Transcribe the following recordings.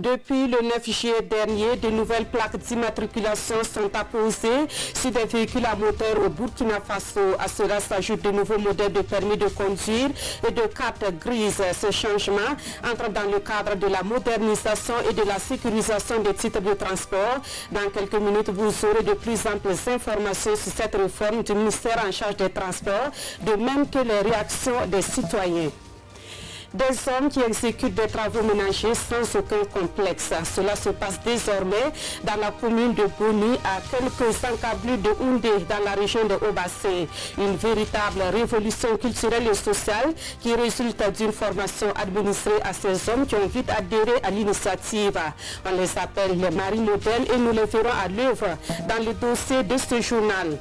Depuis le 9 juillet dernier, de nouvelles plaques d'immatriculation sont apposées sur des véhicules à moteur au Burkina Faso. À cela s'ajoutent de nouveaux modèles de permis de conduire et de cartes grises. Ce changement entre dans le cadre de la modernisation et de la sécurisation des titres de transport. Dans quelques minutes, vous aurez de plus amples informations sur cette réforme du ministère en charge des transports, de même que les réactions des citoyens. Des hommes qui exécutent des travaux ménagers sans aucun complexe. Cela se passe désormais dans la commune de Boni, à quelques encablures de Houndé, dans la région de Obassé. Une véritable révolution culturelle et sociale qui résulte d'une formation administrée à ces hommes qui ont vite adhéré à l'initiative. On les appelle les maris modèles et nous les verrons à l'œuvre dans le dossier de ce journal.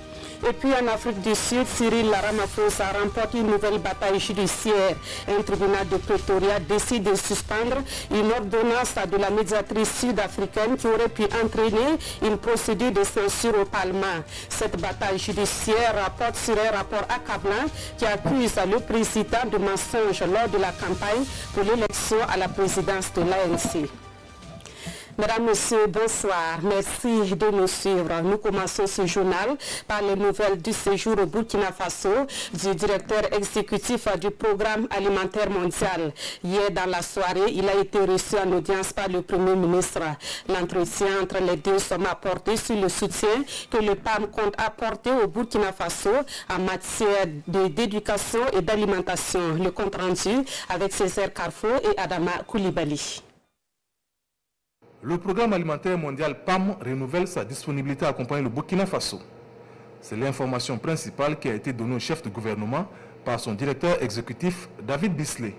Et puis en Afrique du Sud, Cyril Ramaphosa remporte une nouvelle bataille judiciaire. Un tribunal de Pretoria décide de suspendre une ordonnance de la médiatrice sud-africaine qui aurait pu entraîner une procédure de censure au Parlement. Cette bataille judiciaire rapporte sur un rapport accablant qui accuse le président de mensonge lors de la campagne pour l'élection à la présidence de l'ANC. Mesdames, Messieurs, bonsoir. Merci de nous suivre. Nous commençons ce journal par les nouvelles du séjour au Burkina Faso du directeur exécutif du programme alimentaire mondial. Hier, dans la soirée, il a été reçu en audience par le Premier ministre. L'entretien entre les deux sommes apporté sur le soutien que le PAM compte apporter au Burkina Faso en matière d'éducation et d'alimentation. Le compte rendu avec Césaire Carrefour et Adama Koulibaly. Le programme alimentaire mondial PAM renouvelle sa disponibilité à accompagner le Burkina Faso. C'est l'information principale qui a été donnée au chef de gouvernement par son directeur exécutif David Bisley.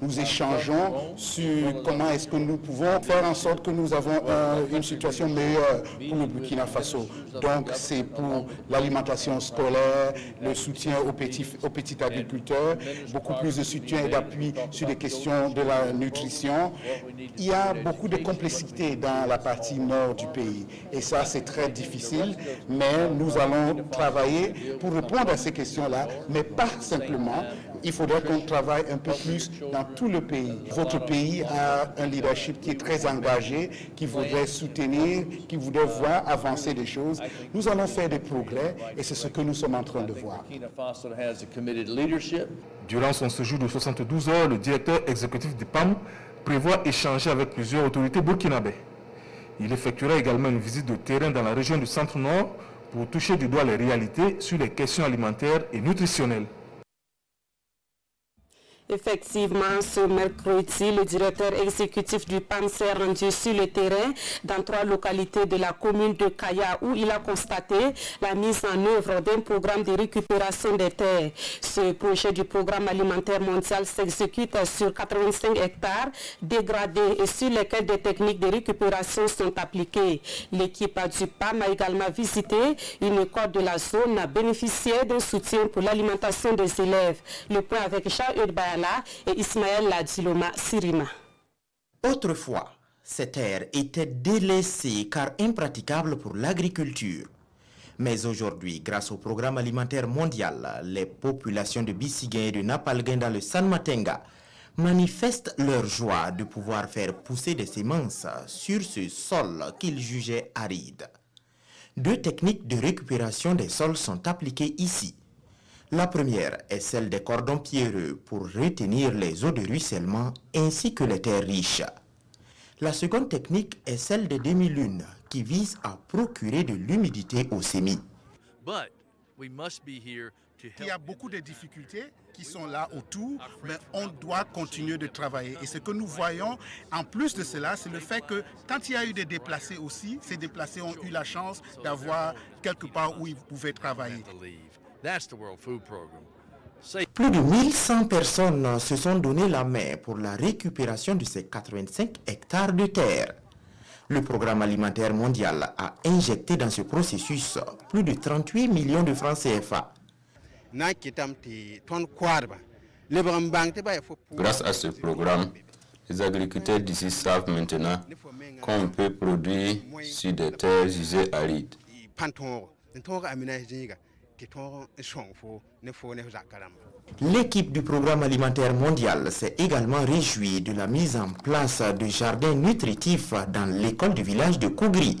Nous échangeons sur comment est-ce que nous pouvons faire en sorte que nous avons euh, une situation meilleure pour le Burkina Faso. Donc c'est pour l'alimentation scolaire, le soutien aux petits, aux petits agriculteurs, beaucoup plus de soutien et d'appui sur les questions de la nutrition. Il y a beaucoup de complexité dans la partie nord du pays et ça c'est très difficile, mais nous allons travailler pour répondre à ces questions-là, mais pas simplement il faudrait qu'on travaille un peu plus dans tout le pays. Votre pays a un leadership qui est très engagé, qui voudrait soutenir, qui voudrait voir avancer des choses. Nous allons faire des progrès et c'est ce que nous sommes en train de voir. Durant son séjour de 72 heures, le directeur exécutif du PAM prévoit échanger avec plusieurs autorités burkinabées. Il effectuera également une visite de terrain dans la région du centre-nord pour toucher du doigt les réalités sur les questions alimentaires et nutritionnelles. Effectivement, ce mercredi, le directeur exécutif du PAN s'est rendu sur le terrain dans trois localités de la commune de Kaya où il a constaté la mise en œuvre d'un programme de récupération des terres. Ce projet du programme alimentaire mondial s'exécute sur 85 hectares dégradés et sur lesquels des techniques de récupération sont appliquées. L'équipe du PAM a également visité une école de la zone bénéficiaire d'un soutien pour l'alimentation des élèves. Le point avec Et Ismaël Ladiloma Sirima. Autrefois, ces terres étaient délaissées car impraticables pour l'agriculture. Mais aujourd'hui, grâce au programme alimentaire mondial, les populations de Bissiguin et de Napalguin dans le San Matenga manifestent leur joie de pouvoir faire pousser des semences sur ce sol qu'ils jugeaient aride. Deux techniques de récupération des sols sont appliquées ici. La première est celle des cordons pierreux pour retenir les eaux de ruissellement ainsi que les terres riches. La seconde technique est celle des demi-lunes qui vise à procurer de l'humidité aux semis. Il y a beaucoup de difficultés qui sont là autour, mais on doit continuer de travailler. Et ce que nous voyons, en plus de cela, c'est le fait que quand il y a eu des déplacés aussi, ces déplacés ont eu la chance d'avoir quelque part où ils pouvaient travailler. Plus de 1100 personnes se sont donné la main pour la récupération de ces 85 hectares de terre. Le programme alimentaire mondial a injecté dans ce processus plus de 38 millions de francs CFA. Grâce à ce programme, les agriculteurs d'ici savent maintenant qu'on peut produire sur des terres usées arides. L'équipe du programme alimentaire mondial s'est également réjouie de la mise en place de jardins nutritifs dans l'école du village de Kougri.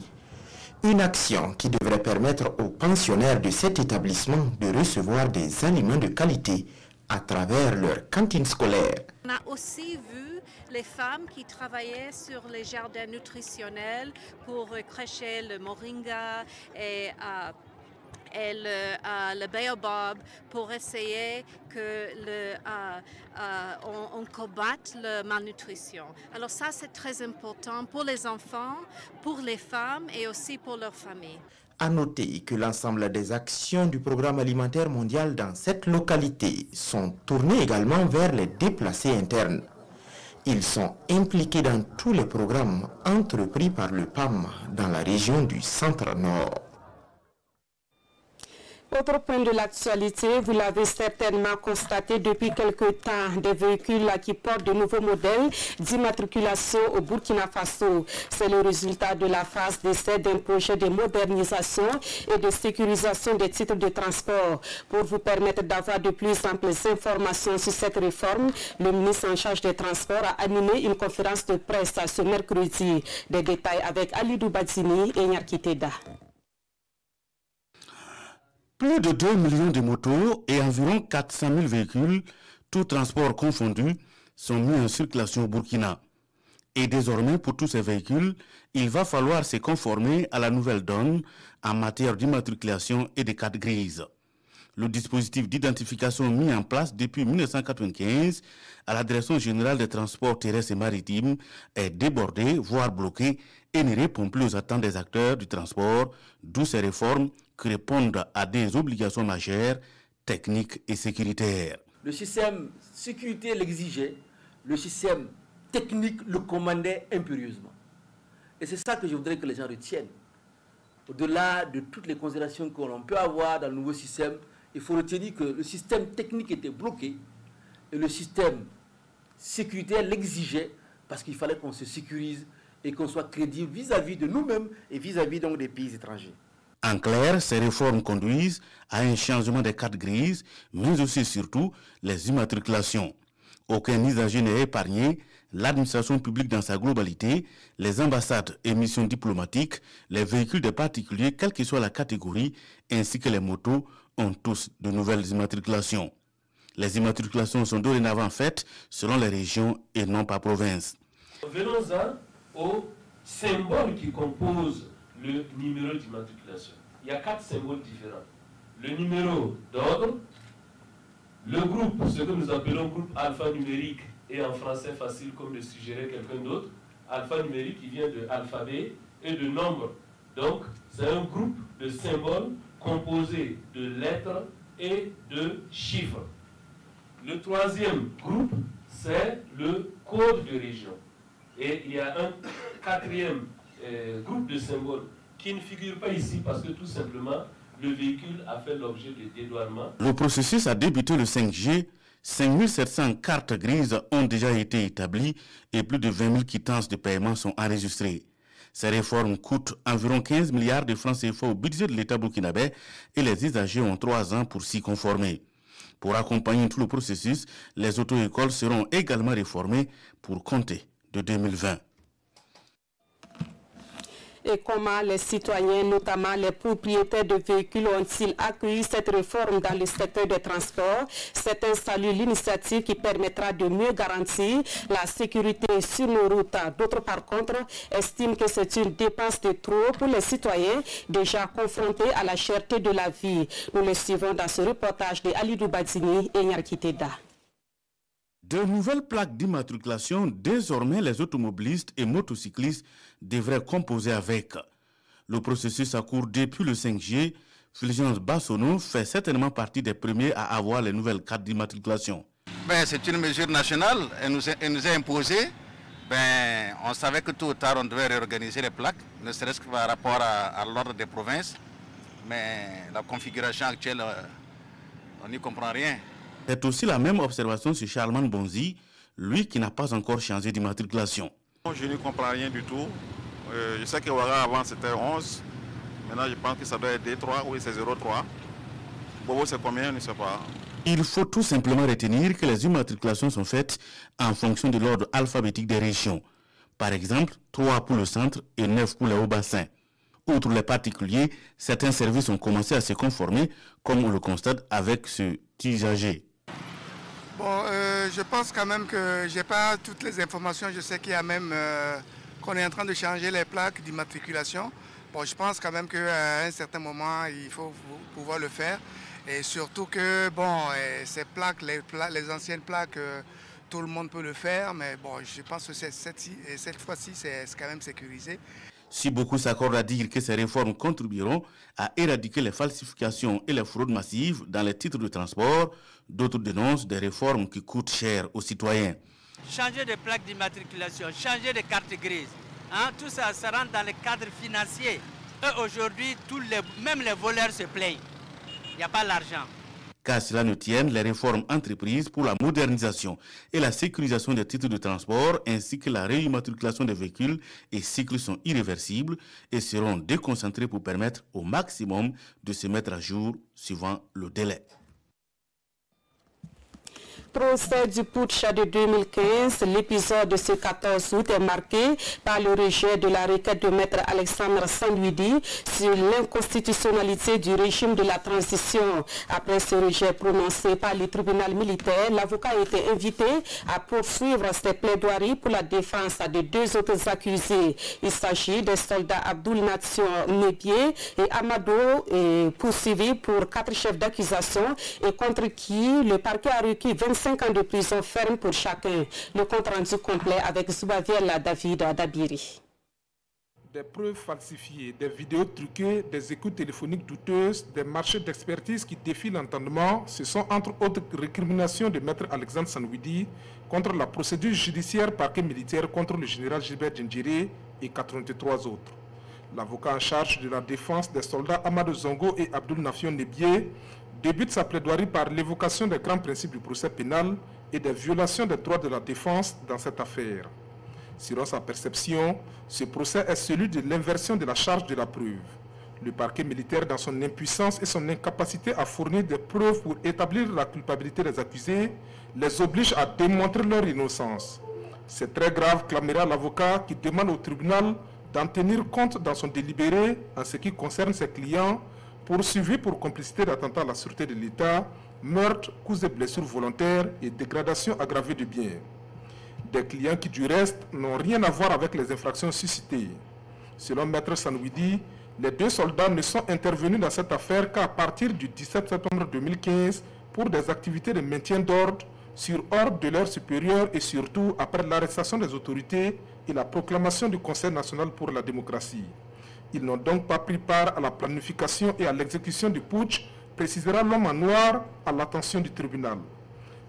Une action qui devrait permettre aux pensionnaires de cet établissement de recevoir des aliments de qualité à travers leur cantine scolaire. On a aussi vu les femmes qui travaillaient sur les jardins nutritionnels pour crécher le moringa et euh, et le, euh, le baobab pour essayer que euh, euh, on, combatte la malnutrition. Alors ça, c'est très important pour les enfants, pour les femmes et aussi pour leurs familles. À noter que l'ensemble des actions du programme alimentaire mondial dans cette localité sont tournées également vers les déplacés internes. Ils sont impliqués dans tous les programmes entrepris par le PAM dans la région du centre-nord. Autre point de l'actualité, vous l'avez certainement constaté depuis quelque temps, des véhicules qui portent de nouveaux modèles d'immatriculation au Burkina Faso. C'est le résultat de la phase d'essai d'un projet de modernisation et de sécurisation des titres de transport. Pour vous permettre d'avoir de plus amples informations sur cette réforme, le ministre en charge des Transports a animé une conférence de presse ce mercredi. Des détails avec Ali Doubadzini et Nyarkiteda. Plus de 2 millions de motos et environ 400 000 véhicules, tout transport confondu, sont mis en circulation au Burkina. Et désormais, pour tous ces véhicules, il va falloir se conformer à la nouvelle donne en matière d'immatriculation et de cartes grises. Le dispositif d'identification mis en place depuis 1995 à la Direction générale des transports terrestres et maritimes est débordé, voire bloqué, et ne répond plus aux attentes des acteurs du transport, d'où ces réformes qui répondent à des obligations majeures, techniques et sécuritaires. Le système sécurité l'exigeait, le système technique le commandait impérieusement. Et c'est ça que je voudrais que les gens retiennent. Au-delà de toutes les considérations que l'on peut avoir dans le nouveau système, il faut retenir que le système technique était bloqué et le système sécuritaire l'exigeait parce qu'il fallait qu'on se sécurise et qu'on soit crédible vis-à-vis -vis de nous-mêmes et vis-à-vis des pays étrangers. En clair, ces réformes conduisent à un changement des cartes grises, mais aussi surtout les immatriculations. Aucun usager n'est épargné, l'administration publique dans sa globalité, les ambassades et missions diplomatiques, les véhicules des particuliers, quelle que soit la catégorie, ainsi que les motos, ont tous de nouvelles immatriculations. Les immatriculations sont dorénavant faites selon les régions et non par province. Venons-en au symbole qui compose le numéro d'immatriculation. Il y a quatre symboles différents. Le numéro d'ordre, le groupe, ce que nous appelons groupe alphanumérique, et en français facile comme de suggérer quelqu'un d'autre, alphanumérique qui vient de alphabet et de nombre. Donc, c'est un groupe de symboles composé de lettres et de chiffres. Le troisième groupe, c'est le code de région. Et il y a un quatrième euh, groupe de symboles qui ne figure pas ici parce que tout simplement, le véhicule a fait l'objet de. Le processus a débuté le 5G. 5700 cartes grises ont déjà été établies et plus de 20 000 quittances de paiement sont enregistrées. Ces réformes coûtent environ 15 milliards de francs CFA au budget de l'État burkinabé et les usagers ont trois ans pour s'y conformer. Pour accompagner tout le processus, les auto-écoles seront également réformées pour compter de 2020 et comment les citoyens, notamment les propriétaires de véhicules, ont-ils accueilli cette réforme dans le secteur des transports? Certains saluent l'initiative qui permettra de mieux garantir la sécurité sur nos routes. D'autres, par contre, estiment que c'est une dépense de trop pour les citoyens déjà confrontés à la cherté de la vie. Nous le suivons dans ce reportage de Ali Doubadzini et Nyarkiteda. De nouvelles plaques d'immatriculation, désormais les automobilistes et motocyclistes devraient composer avec. Le processus a cours depuis le 5G. Fulgence Bassono fait certainement partie des premiers à avoir les nouvelles cartes d'immatriculation. Ben, C'est une mesure nationale, elle nous, est, imposée. Ben, on savait que tôt ou tard on devait réorganiser les plaques, ne serait-ce que par rapport à, à l'ordre des provinces. Mais la configuration actuelle, euh, on n'y comprend rien. C'est aussi la même observation sur Charlemagne Bonzi, lui qui n'a pas encore changé d'immatriculation. Je ne comprends rien du tout. Euh, je sais que Ouara avant c'était 11. Maintenant je pense que ça doit être D3 ou c'est 03. Bobo, c'est combien? Je ne sais pas. Il faut tout simplement retenir que les immatriculations sont faites en fonction de l'ordre alphabétique des régions. Par exemple, 3 pour le centre et 9 pour les hauts bassins. Outre les particuliers, certains services ont commencé à se conformer, comme on le constate avec ce TIGAG. Bon, euh, je pense quand même que je n'ai pas toutes les informations. Je sais qu'il y a même euh, qu'on est en train de changer les plaques d'immatriculation. Bon, je pense quand même qu'à un certain moment, il faut pouvoir le faire. Et surtout que, bon, ces plaques, les, anciennes plaques, euh, tout le monde peut le faire, mais bon, je pense que cette fois-ci, c'est quand même sécurisé. Si beaucoup s'accordent à dire que ces réformes contribueront à éradiquer les falsifications et les fraudes massives dans les titres de transport, d'autres dénoncent des réformes qui coûtent cher aux citoyens. Changer de plaque d'immatriculation, changer de carte grise, hein, tout ça, ça rentre dans le cadre financier. Et aujourd'hui, même les voleurs se plaignent. Il n'y a pas l'argent. Qu'à cela ne tienne, les réformes entreprises pour la modernisation et la sécurisation des titres de transport ainsi que la réimmatriculation des véhicules et cycles sont irréversibles et seront déconcentrés pour permettre au maximum de se mettre à jour suivant le délai procès du putsch de 2015, l'épisode de ce 14 août est marqué par le rejet de la requête de maître Alexandre Sanduidi sur l'inconstitutionnalité du régime de la transition. Après ce rejet prononcé par le tribunal militaire, l'avocat a été invité à poursuivre ses plaidoiries pour la défense de deux autres accusés. Il s'agit des soldats Abdul Nation Nebier et Amado poursuivis pour quatre chefs d'accusation et contre qui le parquet a requis 25 5 ans de prison ferme pour chacun. Le compte rendu complet avec Zubaviel David Dabiri. Des preuves falsifiées, des vidéos truquées, des écoutes téléphoniques douteuses, des marchés d'expertise qui défient l'entendement, ce sont entre autres récriminations de maître Alexandre Sanouidi contre la procédure judiciaire parquet militaire contre le général Gilbert Djindjiri et 83 autres. L'avocat en charge de la défense des soldats Amadou Zongo et Abdul Nafion Nebié débute sa plaidoirie par l'évocation des grands principes du procès pénal et des violations des droits de la défense dans cette affaire. Selon sa perception, ce procès est celui de l'inversion de la charge de la preuve. Le parquet militaire, dans son impuissance et son incapacité à fournir des preuves pour établir la culpabilité des accusés, les oblige à démontrer leur innocence. C'est très grave, clamera l'avocat qui demande au tribunal d'en tenir compte dans son délibéré en ce qui concerne ses clients poursuivi pour complicité d'attentat à la sûreté de l'État, meurtre, coups et blessures volontaires et dégradation aggravée de biens. Des clients qui, du reste, n'ont rien à voir avec les infractions suscitées. Selon Maître Sanouidi, les deux soldats ne sont intervenus dans cette affaire qu'à partir du 17 septembre 2015 pour des activités de maintien d'ordre sur ordre de leurs supérieurs et surtout après l'arrestation des autorités et la proclamation du Conseil national pour la démocratie. Ils n'ont donc pas pris part à la planification et à l'exécution du putsch, précisera l'homme en noir à l'attention du tribunal.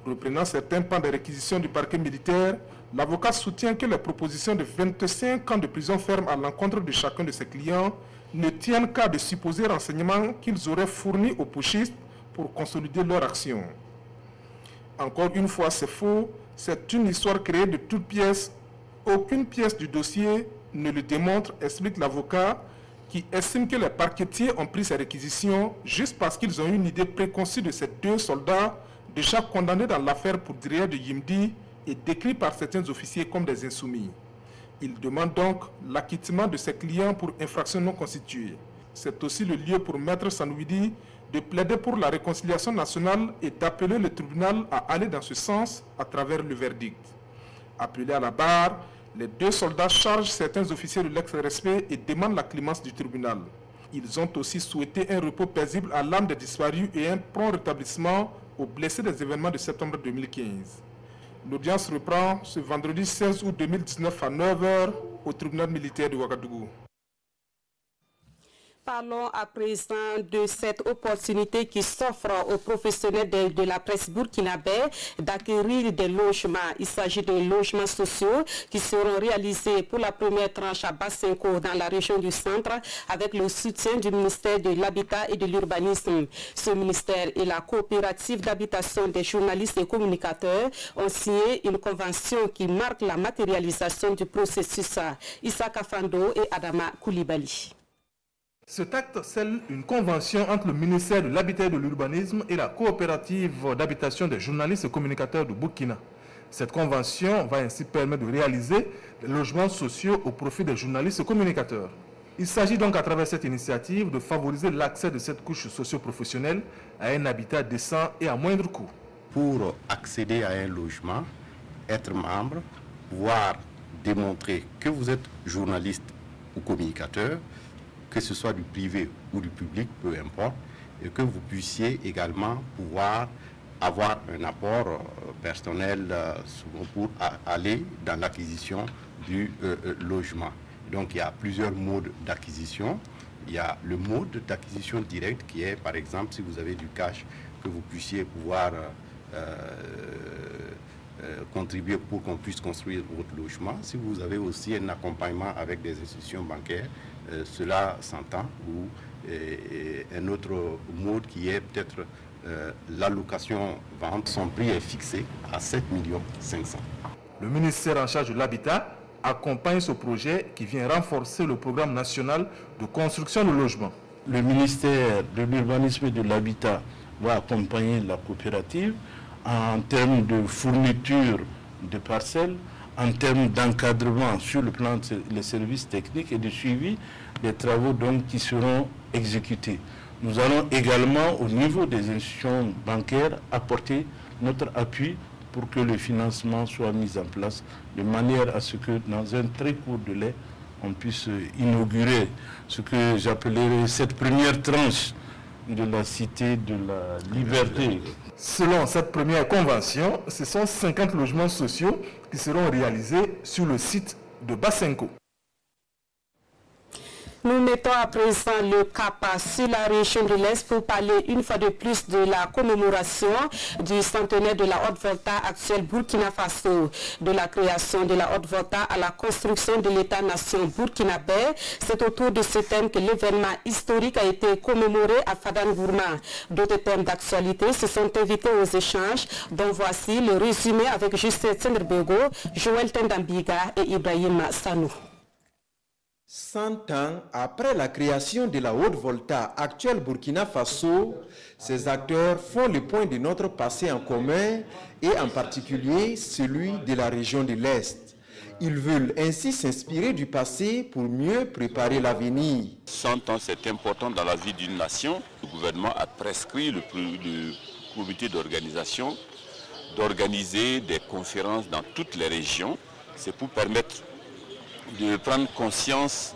Reprenant certains pans des réquisitions du parquet militaire, l'avocat soutient que les propositions de 25 ans de prison ferme à l'encontre de chacun de ses clients ne tiennent qu'à de supposés renseignements qu'ils auraient fournis aux putschistes pour consolider leur action. Encore une fois, c'est faux, c'est une histoire créée de toutes pièces. Aucune pièce du dossier ne le démontre, explique l'avocat, qui estime que les parquetiers ont pris ces réquisitions juste parce qu'ils ont une idée préconçue de ces deux soldats déjà condamnés dans l'affaire pour direct de Yimdi et décrits par certains officiers comme des insoumis. Il demande donc l'acquittement de ses clients pour infractions non constituées. C'est aussi le lieu pour Maître Sanouidi de plaider pour la réconciliation nationale et d'appeler le tribunal à aller dans ce sens à travers le verdict. Appelé à la barre, les deux soldats chargent certains officiers de l'ex-respect et demandent la clémence du tribunal. Ils ont aussi souhaité un repos paisible à l'âme des disparus et un prompt rétablissement aux blessés des événements de septembre 2015. L'audience reprend ce vendredi 16 août 2019 à 9h au tribunal militaire de Ouagadougou. Parlons à présent de cette opportunité qui s'offre aux professionnels de, la presse burkinabé d'acquérir des logements. Il s'agit de logements sociaux qui seront réalisés pour la première tranche à Bassenco dans la région du centre avec le soutien du ministère de l'Habitat et de l'Urbanisme. Ce ministère et la coopérative d'habitation des journalistes et communicateurs ont signé une convention qui marque la matérialisation du processus. Issa Kafando et Adama Koulibaly. Cet acte scelle une convention entre le ministère de l'Habitat et de l'Urbanisme et la coopérative d'habitation des journalistes et communicateurs de Burkina. Cette convention va ainsi permettre de réaliser des logements sociaux au profit des journalistes et communicateurs. Il s'agit donc à travers cette initiative de favoriser l'accès de cette couche socio-professionnelle à un habitat décent et à moindre coût. Pour accéder à un logement, être membre, pouvoir démontrer que vous êtes journaliste ou communicateur, que ce soit du privé ou du public, peu importe, et que vous puissiez également pouvoir avoir un apport euh, personnel euh, pour aller dans l'acquisition du euh, logement. Donc il y a plusieurs modes d'acquisition. Il y a le mode d'acquisition direct qui est, par exemple, si vous avez du cash, que vous puissiez pouvoir contribuer pour qu'on puisse construire votre logement. Si vous avez aussi un accompagnement avec des institutions bancaires, euh, cela s'entend, ou un autre mode qui est peut-être euh, l'allocation-vente, son prix est fixé à 7 500 Le ministère en charge de l'habitat accompagne ce projet qui vient renforcer le programme national de construction de logements. Le ministère de l'urbanisme et de l'habitat va accompagner la coopérative en termes de fourniture de parcelles, en termes d'encadrement sur le plan des services techniques et de suivi des travaux donc, qui seront exécutés. Nous allons également, au niveau des institutions bancaires, apporter notre appui pour que le financement soit mis en place de manière à ce que dans un très court délai, on puisse inaugurer ce que j'appellerais cette première tranche de la cité de la liberté. Selon cette première convention, ce sont 50 logements sociaux qui seront réalisés sur le site de Basenko. Nous mettons à présent le cap sur la région de l'Est pour parler une fois de plus de la commémoration du centenaire de la Haute-Volta actuelle Burkina Faso, de la création de la Haute-Volta à la construction de l'État-nation burkinabé. C'est autour de ce thème que l'événement historique a été commémoré à Fadan Gourma. D'autres thèmes d'actualité se sont invités aux échanges, dont voici le résumé avec Justin Tsenderbego, Joël Tendambiga et Ibrahim Sanou. 100 ans après la création de la Haute-Volta actuelle Burkina Faso, ces acteurs font le point de notre passé en commun et en particulier celui de la région de l'Est. Ils veulent ainsi s'inspirer du passé pour mieux préparer l'avenir. 100 ans, c'est important dans la vie d'une nation. Le gouvernement a prescrit le, le comité d'organisation d'organiser des conférences dans toutes les régions. C'est pour permettre de prendre conscience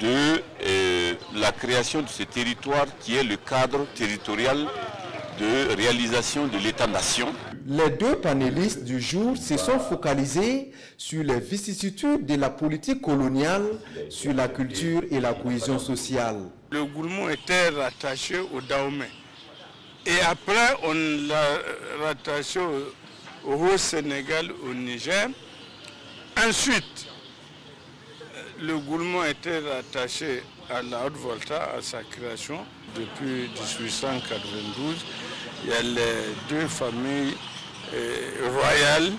de euh, la création de ce territoire qui est le cadre territorial de réalisation de l'État-nation. Les deux panélistes du jour se sont focalisés sur les vicissitudes de la politique coloniale, sur la culture et la cohésion sociale. Le Gourmand était rattaché au Dahomey. Et après, on l'a rattaché au, au Sénégal, au Niger. Ensuite, le Gourmand était rattaché à la Haute-Volta, à sa création. Depuis 1892, il y a les deux familles euh, royales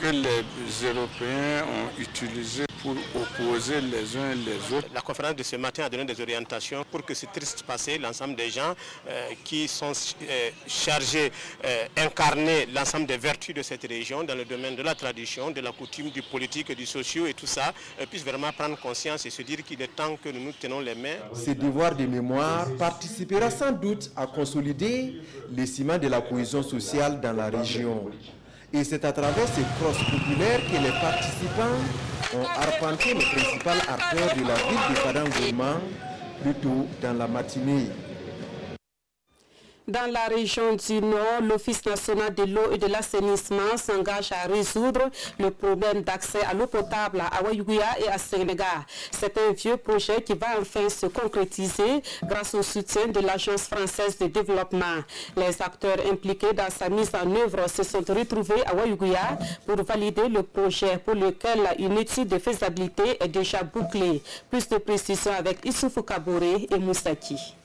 que les Européens ont utilisées pour opposer les uns les autres. La conférence de ce matin a donné des orientations pour que ce triste passé, l'ensemble des gens euh, qui sont euh, chargés, euh, incarner l'ensemble des vertus de cette région dans le domaine de la tradition, de la coutume, du politique, du social et tout ça, puissent vraiment prendre conscience et se dire qu'il est temps que nous nous tenons les mains. Ce devoir de mémoire participera sans doute à consolider les ciments de la cohésion sociale dans la région. Et c'est à travers ces crosses populaires que les participants ont arpenté le principal artère de la ville de Fadangourma plus tôt dans la matinée. Dans la région du Nord, l'Office national de l'eau et de l'assainissement s'engage à résoudre le problème d'accès à l'eau potable à Awayuguya et à Sénégal. C'est un vieux projet qui va enfin se concrétiser grâce au soutien de l'Agence française de développement. Les acteurs impliqués dans sa mise en œuvre se sont retrouvés à Awayuguya pour valider le projet pour lequel une étude de faisabilité est déjà bouclée. Plus de précisions avec Issoufou Kabouré et Moussaki.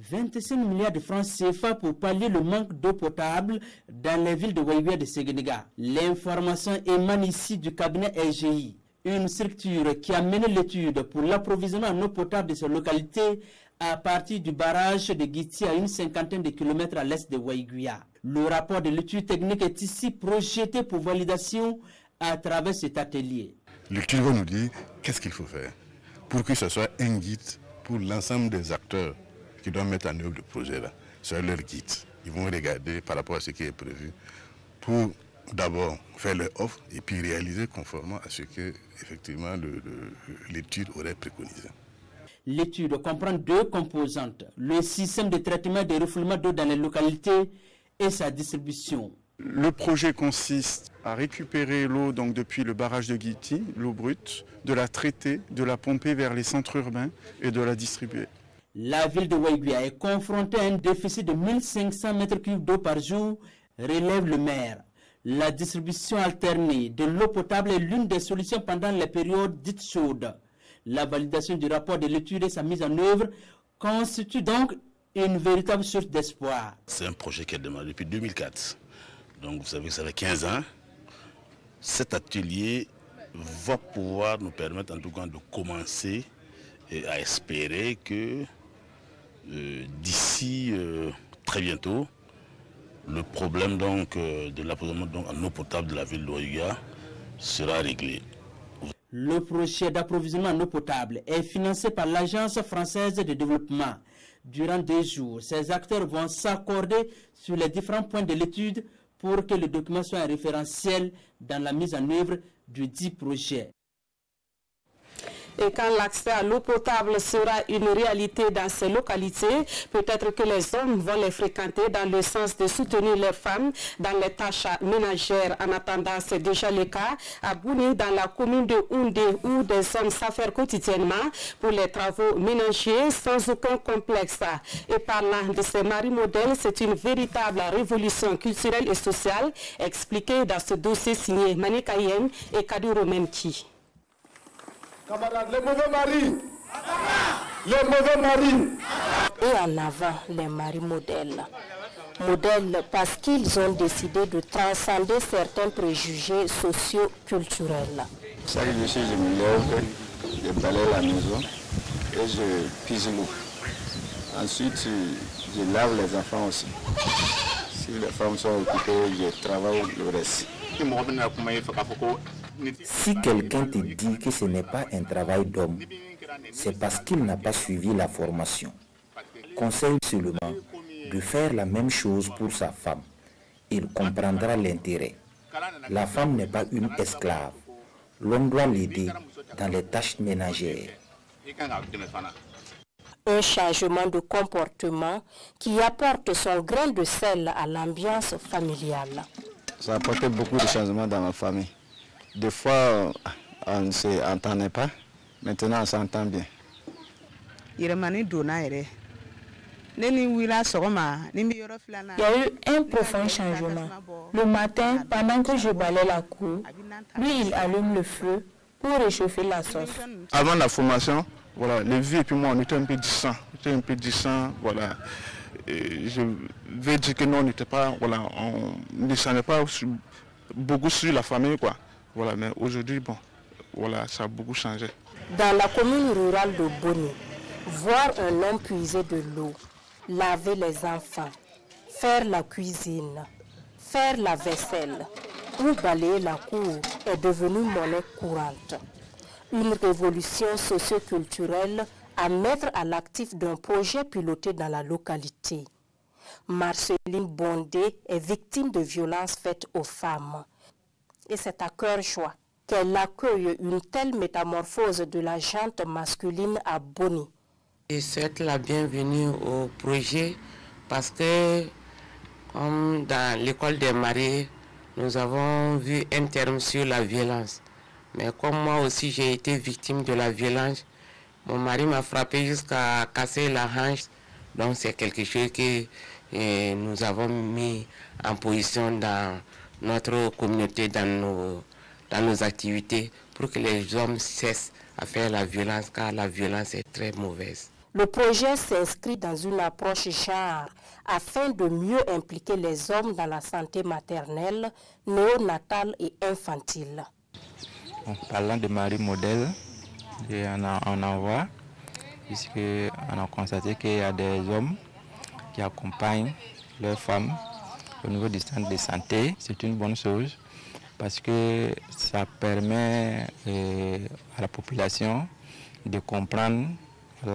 25 milliards de francs CFA pour pallier le manque d'eau potable dans les villes de Waïouia de Séguénéga. L'information émane ici du cabinet LGI. Une structure qui a mené l'étude pour l'approvisionnement en eau potable de ces localités à partir du barrage de Giti à une cinquantaine de kilomètres à l'est de Waiguya. Le rapport de l'étude technique est ici projeté pour validation à travers cet atelier. L'étude va nous dire qu'est-ce qu'il faut faire pour que ce soit un guide pour l'ensemble des acteurs? Qui doivent mettre en œuvre le projet-là. C'est leur guide. Ils vont regarder par rapport à ce qui est prévu pour d'abord faire leur offre et puis réaliser conformément à ce que effectivement l'étude aurait préconisé. L'étude comprend deux composantes, le système de traitement des refoulements d'eau dans les localités et sa distribution. Le projet consiste à récupérer l'eau donc depuis le barrage de Guiti, l'eau brute, de la traiter, de la pomper vers les centres urbains et de la distribuer. La ville de Waiguia est confrontée à un déficit de 1500 m3 d'eau par jour, relève le maire. La distribution alternée de l'eau potable est l'une des solutions pendant les périodes dites chaudes. La validation du rapport de l'étude et sa mise en œuvre constitue donc une véritable source d'espoir. C'est un projet qui a démarré depuis 2004. Donc vous savez que ça fait 15 ans. Cet atelier va pouvoir nous permettre en tout cas de commencer et à espérer que euh, d'ici euh, très bientôt, le problème donc euh, de l'approvisionnement en eau potable de la ville d'Oyuga sera réglé. Le projet d'approvisionnement en eau potable est financé par l'Agence française de développement. Durant deux jours, ces acteurs vont s'accorder sur les différents points de l'étude pour que le document soit un référentiel dans la mise en œuvre du dit projet. Et quand l'accès à l'eau potable sera une réalité dans ces localités, peut-être que les hommes vont les fréquenter dans le sens de soutenir leurs femmes dans les tâches ménagères. En attendant, c'est déjà le cas à Bouni, dans la commune de Houndé, où des hommes s'affairent quotidiennement pour les travaux ménagers sans aucun complexe. Et parlant de ces maris modèles, c'est une véritable révolution culturelle et sociale expliquée dans ce dossier signé Manikayem et Kaduro Memki. Camarades, les mauvais maris. Les mauvais maris. Et en avant, les maris modèles. Modèles parce qu'ils ont décidé de transcender certains préjugés socio-culturels. Chaque jour, je me lève, je balaye la maison et je pise l'eau. Ensuite, je lave les enfants aussi. Si les femmes sont occupées, je travaille le reste. Si quelqu'un te dit que ce n'est pas un travail d'homme, c'est parce qu'il n'a pas suivi la formation. Conseille seulement de faire la même chose pour sa femme. Il comprendra l'intérêt. La femme n'est pas une esclave. L'homme doit l'aider dans les tâches ménagères. Un changement de comportement qui apporte son grain de sel à l'ambiance familiale. Ça a apporté beaucoup de changements dans ma famille. Des fois, on ne s'entendait pas. Maintenant, on s'entend bien. Il y a eu un profond changement. Le matin, pendant que je balais la cour, lui, il allume le feu pour réchauffer la sauce. Avant la formation, voilà, les vieux et puis moi, on était un peu distants. On était un peu distants, voilà. Et je vais dire que non, on n'était pas, voilà, on ne s'en pas beaucoup sur la famille, quoi. Voilà, mais aujourd'hui, bon, voilà, ça a beaucoup changé. Dans la commune rurale de Boni, voir un homme puiser de l'eau, laver les enfants, faire la cuisine, faire la vaisselle ou balayer la cour est devenu monnaie courante. Une révolution socioculturelle à mettre à l'actif d'un projet piloté dans la localité. Marceline Bondé est victime de violences faites aux femmes et c'est à cœur joie qu'elle accueille une telle métamorphose de la jante masculine à Boni. Je souhaite la bienvenue au projet parce que, comme dans l'école des mariés, nous avons vu un terme sur la violence. Mais comme moi aussi j'ai été victime de la violence, mon mari m'a frappé jusqu'à casser la hanche. Donc c'est quelque chose que eh, nous avons mis en position dans notre communauté dans nos, dans nos activités pour que les hommes cessent à faire la violence car la violence est très mauvaise. Le projet s'inscrit dans une approche genre afin de mieux impliquer les hommes dans la santé maternelle, néonatale et infantile. parlant de mari modèle, on, on en voit, puisqu'on a constaté qu'il y a des hommes qui accompagnent leurs femmes au niveau du centre de santé. C'est une bonne chose parce que ça permet euh, à la population de comprendre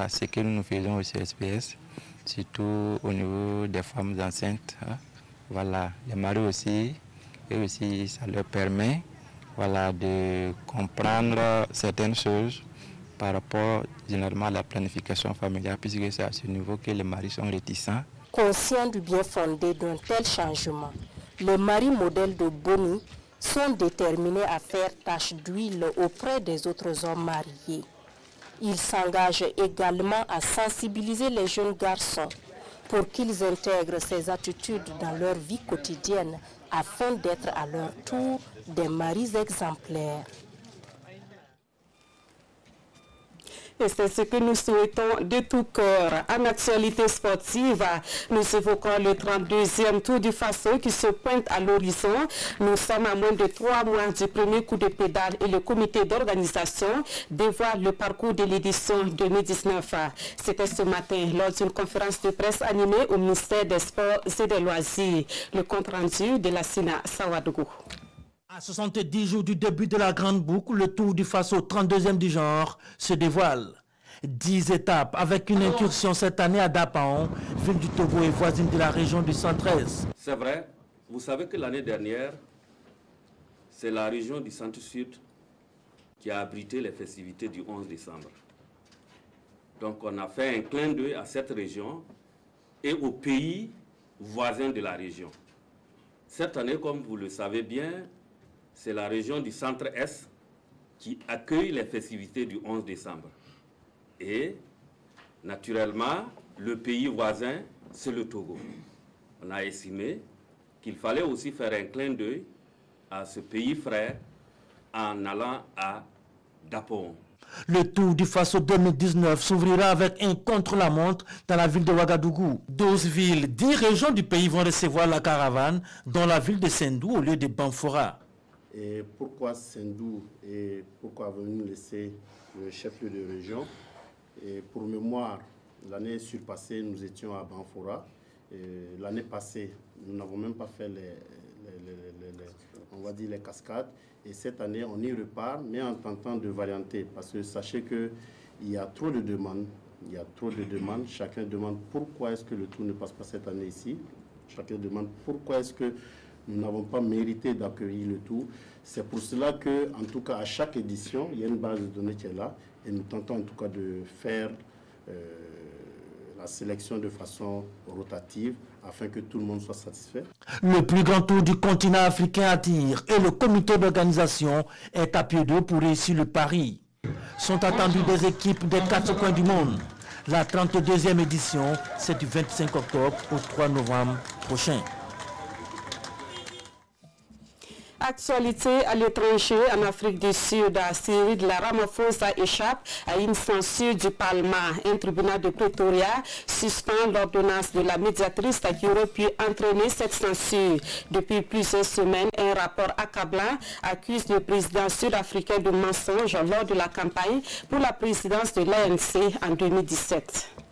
ce que nous faisons au CSPS, surtout au niveau des femmes enceintes. Hein. Voilà, les maris aussi, et aussi ça leur permet de comprendre certaines choses par rapport généralement à la planification familiale, puisque c'est à ce niveau que les maris sont réticents. Conscients du bien fondé d'un tel changement, les maris modèles de Boni sont déterminés à faire tâche d'huile auprès des autres hommes mariés. Ils s'engagent également à sensibiliser les jeunes garçons pour qu'ils intègrent ces attitudes dans leur vie quotidienne afin d'être à leur tour des maris exemplaires. C'est ce que nous souhaitons de tout cœur. En actualité sportive, nous évoquons le 32e Tour du Faso qui se pointe à l'horizon. Nous sommes à moins de trois mois du premier coup de pédale et le comité d'organisation dévoile le parcours de l'édition 2019. C'était ce matin lors d'une conférence de presse animée au ministère des Sports et des Loisirs. Le compte rendu de la Sina Sawadougou. À 70 jours du début de la grande boucle, le Tour du Faso 32e du genre se dévoile. 10 étapes avec une incursion cette année à Dapaon, ville du Togo et voisine de la région du 113. C'est vrai, vous savez que l'année dernière, c'est la région du Centre-Sud qui a abrité les festivités du 11 décembre. Donc on a fait un clin d'œil à cette région et aux pays voisins de la région. Cette année, comme vous le savez bien, c'est la région du centre-est qui accueille les festivités du 11 décembre. Et naturellement, le pays voisin, c'est le Togo. On a estimé qu'il fallait aussi faire un clin d'œil à ce pays frère en allant à Dapon. Le Tour du Faso 2019 s'ouvrira avec un contre-la-montre dans la ville de Ouagadougou. 12 villes, 10 régions du pays vont recevoir la caravane, dont la ville de Sendou au lieu de Banfora. Et pourquoi Sendou et pourquoi venir laisser le chef-lieu de région? Et Pour mémoire, l'année surpassée, nous étions à Banfora. L'année passée, nous n'avons même pas fait les, on va dire les cascades. Et cette année, on y repart, mais en tentant de varianter. Parce que sachez qu'il y a trop de demandes. Il y a trop de demandes. Chacun demande pourquoi est-ce que le tour ne passe pas cette année ici. Chacun demande pourquoi est-ce que nous n'avons pas mérité d'accueillir le tout. C'est pour cela que, en tout cas, à chaque édition, il y a une base de données qui est là et nous tentons en tout cas de faire euh, la sélection de façon rotative afin que tout le monde soit satisfait. Le plus grand tour du continent africain attire et le comité d'organisation est à pied d'eau pour réussir le pari. Sont attendus des équipes des quatre coins du monde. La 32e édition, c'est du 25 octobre au 3 novembre prochain. Actualité à l'étranger en Afrique du Sud, Cyril de la Ramaphosa échappe à une censure du Palma. Un tribunal de Pretoria suspend l'ordonnance de la médiatrice qui aurait pu entraîner cette censure. Depuis plusieurs semaines, un rapport accablant accuse le président sud-africain de mensonge lors de la campagne pour la présidence de l'ANC en 2017.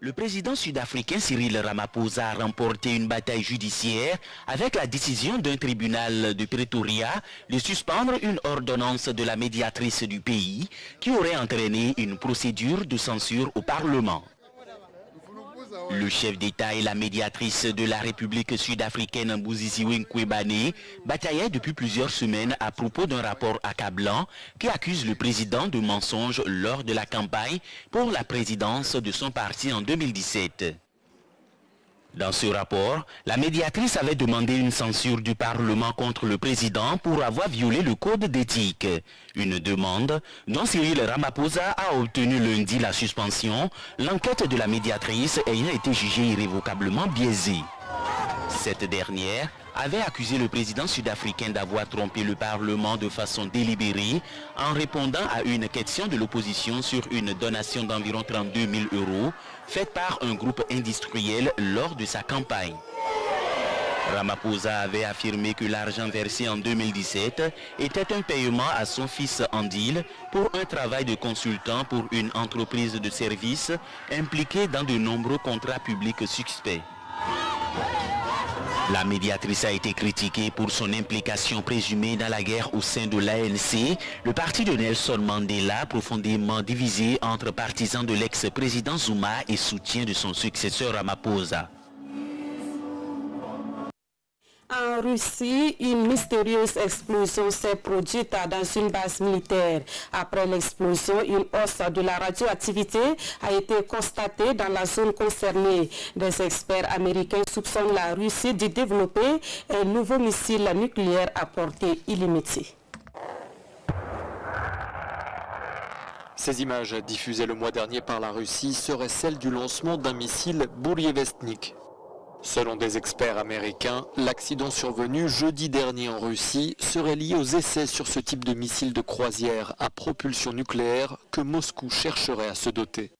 Le président sud-africain Cyril Ramaphosa a remporté une bataille judiciaire avec la décision d'un tribunal de Pretoria de suspendre une ordonnance de la médiatrice du pays qui aurait entraîné une procédure de censure au Parlement. Le chef d'État et la médiatrice de la République sud-africaine Mbuzisiwe Nkwebane bataillaient depuis plusieurs semaines à propos d'un rapport accablant qui accuse le président de mensonges lors de la campagne pour la présidence de son parti en 2017. Dans ce rapport, la médiatrice avait demandé une censure du Parlement contre le président pour avoir violé le code d'éthique. Une demande dont Cyril Ramaphosa a obtenu lundi la suspension, l'enquête de la médiatrice ayant été jugée irrévocablement biaisée. Cette dernière avait accusé le président sud-africain d'avoir trompé le Parlement de façon délibérée en répondant à une question de l'opposition sur une donation d'environ 32 000 euros faite par un groupe industriel lors de sa campagne. Ramaphosa avait affirmé que l'argent versé en 2017 était un paiement à son fils Andil pour un travail de consultant pour une entreprise de services impliquée dans de nombreux contrats publics suspects. La médiatrice a été critiquée pour son implication présumée dans la guerre au sein de l'ANC, le parti de Nelson Mandela profondément divisé entre partisans de l'ex-président Zuma et soutien de son successeur Ramaphosa. En Russie, une mystérieuse explosion s'est produite dans une base militaire. Après l'explosion, une hausse de la radioactivité a été constatée dans la zone concernée. Des experts américains soupçonnent la Russie de développer un nouveau missile nucléaire à portée illimitée. Ces images diffusées le mois dernier par la Russie seraient celles du lancement d'un missile Buryevestnik, Selon des experts américains, l'accident survenu jeudi dernier en Russie serait lié aux essais sur ce type de missile de croisière à propulsion nucléaire que Moscou chercherait à se doter.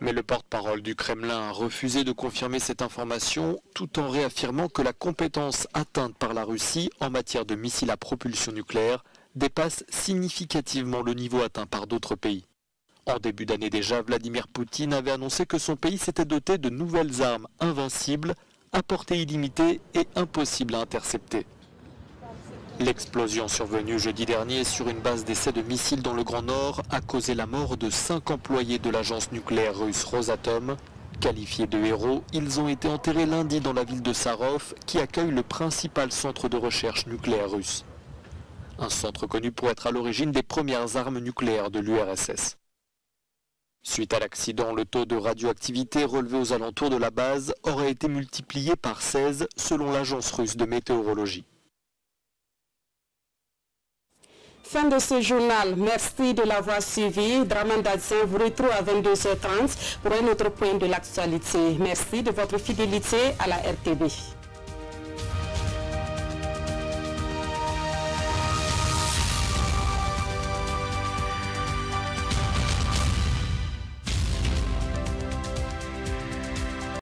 Mais le porte-parole du Kremlin a refusé de confirmer cette information tout en réaffirmant que la compétence atteinte par la Russie en matière de missiles à propulsion nucléaire dépasse significativement le niveau atteint par d'autres pays. En début d'année déjà, Vladimir Poutine avait annoncé que son pays s'était doté de nouvelles armes invincibles à portée illimitée et impossible à intercepter. L'explosion survenue jeudi dernier sur une base d'essai de missiles dans le Grand Nord a causé la mort de cinq employés de l'agence nucléaire russe Rosatom. Qualifiés de héros, ils ont été enterrés lundi dans la ville de Sarov, qui accueille le principal centre de recherche nucléaire russe. Un centre connu pour être à l'origine des premières armes nucléaires de l'URSS. Suite à l'accident, le taux de radioactivité relevé aux alentours de la base aurait été multiplié par 16 selon l'agence russe de météorologie. Fin de ce journal. Merci de l'avoir suivi. Draman Dadzin vous retrouve à 22h30 pour un autre point de l'actualité. Merci de votre fidélité à la RTB.